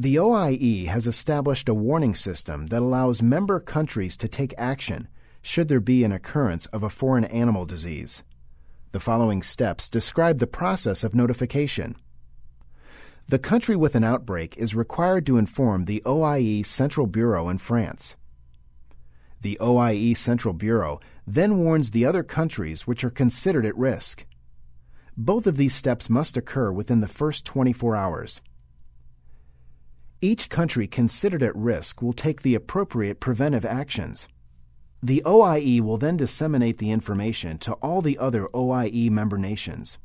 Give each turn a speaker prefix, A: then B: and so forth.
A: The OIE has established a warning system that allows member countries to take action should there be an occurrence of a foreign animal disease. The following steps describe the process of notification. The country with an outbreak is required to inform the OIE Central Bureau in France. The OIE Central Bureau then warns the other countries which are considered at risk. Both of these steps must occur within the first 24 hours. Each country considered at risk will take the appropriate preventive actions. The OIE will then disseminate the information to all the other OIE member nations.